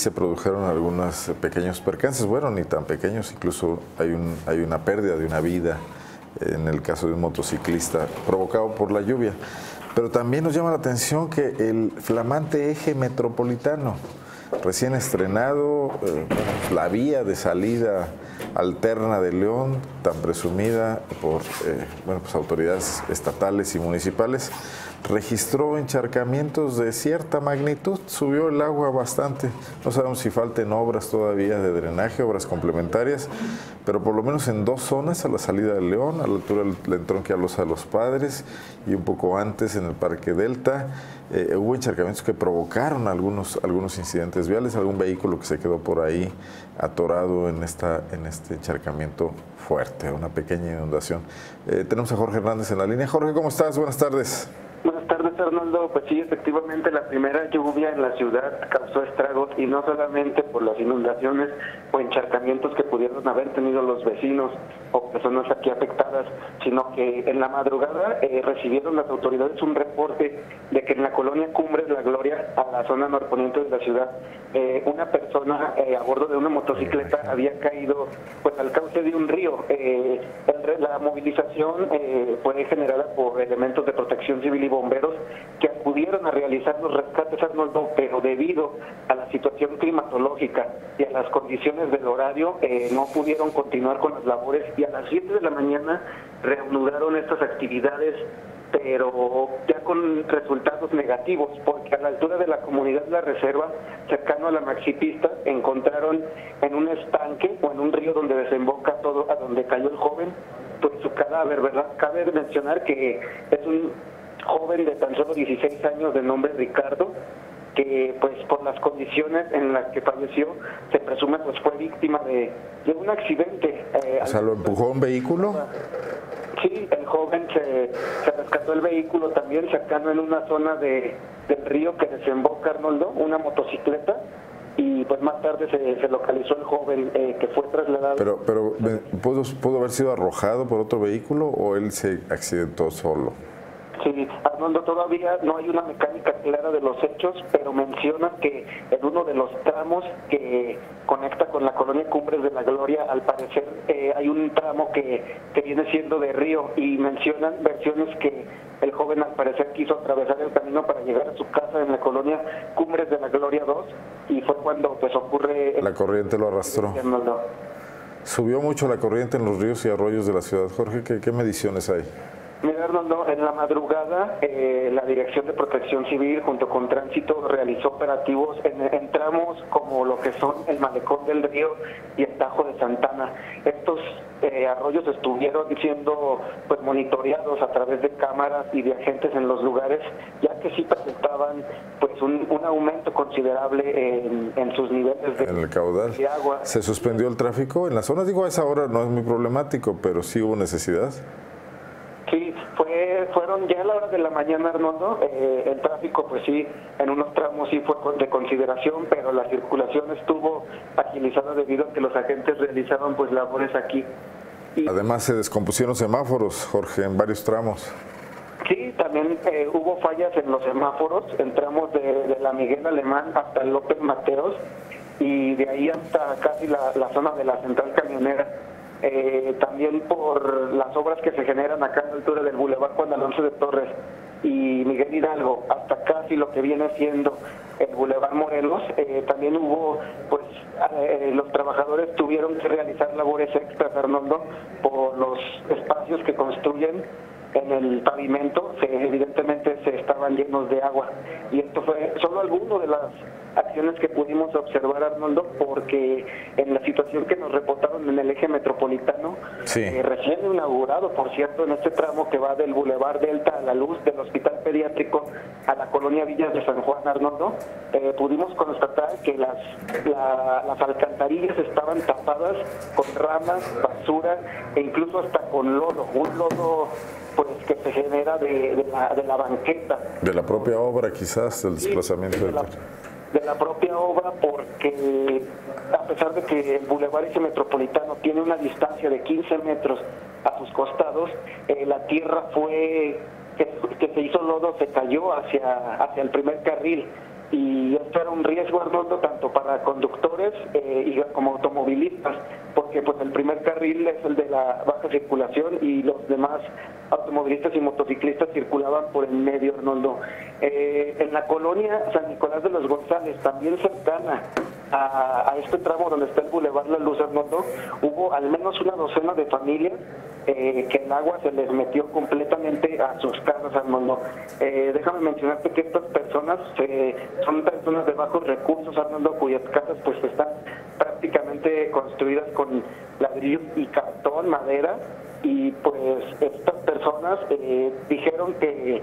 Se produjeron algunos pequeños percances, bueno, ni tan pequeños, incluso hay, un, hay una pérdida de una vida en el caso de un motociclista provocado por la lluvia. Pero también nos llama la atención que el flamante eje metropolitano, recién estrenado, eh, la vía de salida alterna de León, tan presumida por eh, pues autoridades estatales y municipales, registró encharcamientos de cierta magnitud, subió el agua bastante. No sabemos si falten obras todavía de drenaje, obras complementarias, pero por lo menos en dos zonas, a la salida de León, a la altura del entronque a los, a los padres y un poco antes en el Parque Delta, eh, hubo encharcamientos que provocaron algunos, algunos incidentes viales, algún vehículo que se quedó por ahí atorado en, esta, en este encharcamiento fuerte, una pequeña inundación. Eh, tenemos a Jorge Hernández en la línea. Jorge, ¿cómo estás? Buenas tardes. Buenas tardes, Arnoldo. Pues sí, efectivamente, la primera lluvia en la ciudad causó estragos y no solamente por las inundaciones o encharcamientos que pudieron haber tenido los vecinos o personas aquí afectadas, sino que en la madrugada eh, recibieron las autoridades un reporte de que en la colonia Cumbres La Gloria, a la zona norponiente de la ciudad, eh, una persona eh, a bordo de una motocicleta había caído pues al cauce de un río. la movilización fue generada por elementos de protección civil y bomberos que acudieron a realizar los rescates Arnoldo, pero debido a la situación climatológica y a las condiciones del horario, eh, no pudieron continuar con las labores y a las 7 de la mañana reanudaron estas actividades pero ya con resultados negativos, porque a la altura de la comunidad la reserva, cercano a la maxipista, encontraron en un estanque o en un río donde desemboca todo, a donde cayó el joven, pues su cadáver, ¿verdad? Cabe mencionar que es un joven de tan solo 16 años de nombre Ricardo, que pues por las condiciones en las que falleció se presume pues fue víctima de, un accidente. Eh, o sea, ¿lo empujó un vehículo? Sí, el joven se, rescató el vehículo también sacando en una zona de, del río que desemboca Arnoldo, una motocicleta, y pues más tarde se, localizó el joven eh, que fue trasladado. Pero, pero ¿pudo, ¿pudo haber sido arrojado por otro vehículo o él se accidentó solo? Sí, Armando, todavía no hay una mecánica clara de los hechos, pero menciona que en uno de los tramos que conecta con la colonia Cumbres de la Gloria, al parecer eh, hay un tramo que, que viene siendo de río y mencionan versiones que el joven al parecer quiso atravesar el camino para llegar a su casa en la colonia Cumbres de la Gloria 2 y fue cuando pues ocurre... La corriente lo arrastró. Subió mucho la corriente en los ríos y arroyos de la ciudad. Jorge, ¿qué, qué mediciones hay? Mira, Arnoldo, en la madrugada eh, la Dirección de Protección Civil junto con Tránsito realizó operativos en, tramos como lo que son el Malecón del Río y el Tajo de Santana. Estos eh, arroyos estuvieron siendo pues monitoreados a través de cámaras y de agentes en los lugares, ya que sí presentaban pues un, aumento considerable en, sus niveles de, en el caudal. de agua. ¿Se suspendió el tráfico en la zona? Digo, a esa hora no es muy problemático, pero sí hubo necesidad. Sí, fue, fueron ya a la hora de la mañana, Arnoldo. Eh, el tráfico, pues sí, en unos tramos sí fue de consideración, pero la circulación estuvo agilizada debido a que los agentes realizaban pues labores aquí. Además se descompusieron semáforos, Jorge, en varios tramos. Sí, también eh, hubo fallas en los semáforos, en tramos de, la Miguel Alemán hasta el López Mateos y de ahí hasta casi la, la zona de la central camionera. Eh, también por las obras que se generan acá en la altura del Boulevard Juan Alonso de Torres y Miguel Hidalgo, hasta casi lo que viene siendo el Boulevard Morelos, eh, también hubo, pues eh, los trabajadores tuvieron que realizar labores extras, Arnoldo, por los espacios que construyen en el pavimento, evidentemente se estaban llenos de agua. Y esto fue solo alguno de las acciones que pudimos observar, Arnoldo, porque en la situación que nos reportaron en el eje metropolitano, eh, recién inaugurado, por cierto, en este tramo que va del Boulevard Delta a la luz del Hospital Pediátrico a la colonia Villas de San Juan, Arnoldo, eh, pudimos constatar que las, las alcantarillas estaban tapadas con ramas, basura e incluso hasta con lodo, un lodo pues que se genera de, la, de la banqueta. De la propia obra quizás, del desplazamiento del de la propia obra porque a pesar de que el Boulevard ese metropolitano tiene una distancia de 15 metros a sus costados, eh, la tierra fue que, se hizo lodo se cayó hacia, hacia el primer carril y esto era un riesgo, Arnoldo, tanto para conductores eh, y como automovilistas, porque pues el primer carril es el de la baja circulación y los demás automovilistas y motociclistas circulaban por el medio, Arnoldo. Eh, en la colonia San Nicolás de los González, también cercana a, este tramo donde está el Boulevard La Luz, Arnoldo, hubo al menos una docena de familias eh, que el agua se les metió completamente a sus casas, Arnoldo. Eh, déjame mencionarte que estas personas eh, son personas de bajos recursos, Arnoldo, cuyas casas pues están prácticamente construidas con ladrillos y cartón, madera, y pues estas personas dijeron que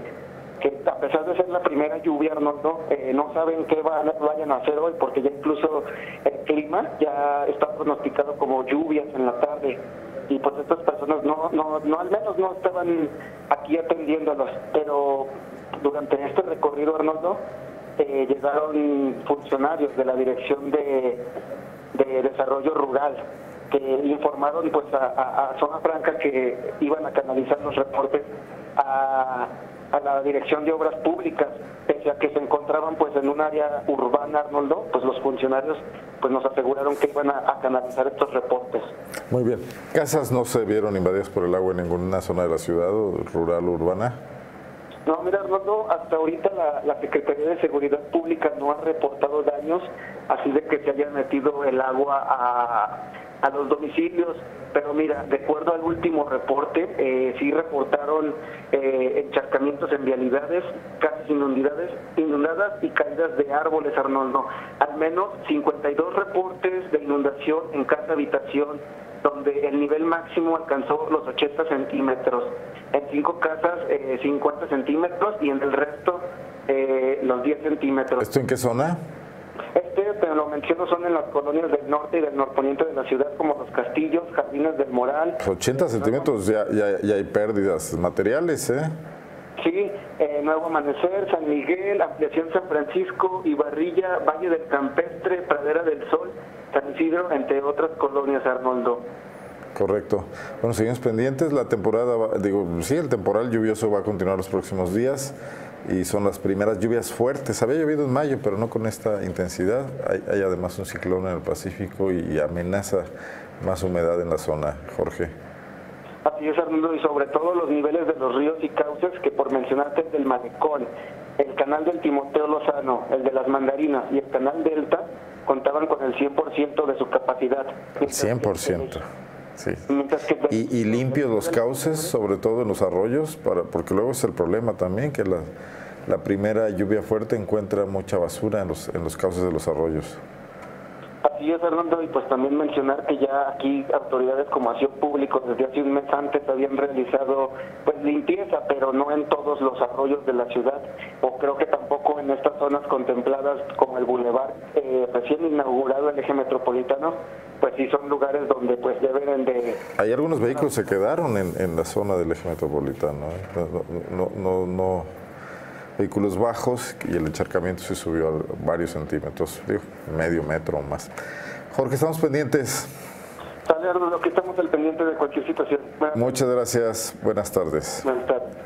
que a pesar de ser la primera lluvia, Arnoldo, eh, no saben qué vayan a hacer hoy, porque ya incluso el clima ya está pronosticado como lluvias en la tarde. Y pues estas personas no, no, no al menos no estaban aquí atendiéndolos, pero durante este recorrido, Arnoldo, eh, llegaron funcionarios de la Dirección de, Desarrollo Rural que informaron pues a, a Zona Franca que iban a canalizar los reportes a a la Dirección de Obras Públicas, pese a que se encontraban pues en un área urbana, Arnoldo, pues los funcionarios pues nos aseguraron que iban a, canalizar estos reportes. Muy bien. ¿Casas no se vieron invadidas por el agua en ninguna zona de la ciudad, rural o urbana? No, mira Arnoldo, hasta ahorita la, la, Secretaría de Seguridad Pública no ha reportado daños, así de que se haya metido el agua a, a los domicilios. Pero mira, de acuerdo al último reporte, eh, sí reportaron eh, encharcamientos en vialidades, casas inundadas, inundadas y caídas de árboles, Arnoldo. Al menos 52 reportes de inundación en casa habitación, donde el nivel máximo alcanzó los 80 centímetros. En cinco casas, eh, 50 centímetros y en el resto, eh, los 10 centímetros. ¿Esto en qué zona? Este, te lo menciono, son en las colonias del norte y del norponiente de la ciudad, como los castillos, jardines del Moral. 80 centímetros ya, ya, hay pérdidas materiales, ¿eh? Sí, eh, Nuevo Amanecer, San Miguel, Ampliación San Francisco, Ibarrilla, Valle del Campestre, Pradera del Sol, San Isidro, entre otras colonias, Arnoldo. Correcto. Bueno, seguimos pendientes. La temporada, digo, sí, el temporal lluvioso va a continuar los próximos días y son las primeras lluvias fuertes. Había llovido en mayo, pero no con esta intensidad. Hay, además un ciclón en el Pacífico y amenaza más humedad en la zona, Jorge. Así es, Arnoldo, y sobre todo los niveles de los ríos y cauces que por mencionarte el del Malecón, el canal del Timoteo Lozano, el de las Mandarinas y el canal Delta contaban con el 100% de su capacidad. El 100%. Sí. Y, y, limpios los cauces, sobre todo en los arroyos, para, porque luego es el problema también, que la, la primera lluvia fuerte encuentra mucha basura en los, en los cauces de los arroyos. Así es, Fernando, y pues también mencionar que ya aquí autoridades como Acción Público desde hace un mes antes habían realizado pues limpieza, pero no en todos los arroyos de la ciudad, o creo que tampoco en estas zonas contempladas como el Boulevard eh, recién inaugurado el eje metropolitano, pues sí son lugares donde pues deben de... Hay algunos vehículos que se quedaron en, la zona del eje metropolitano, ¿eh? no, no, no, vehículos bajos y el encharcamiento se subió a varios centímetros, digo, medio metro o más. Jorge, estamos pendientes. Sale, lo que estamos al pendiente de cualquier situación. Muchas gracias, buenas tardes. Buenas tardes.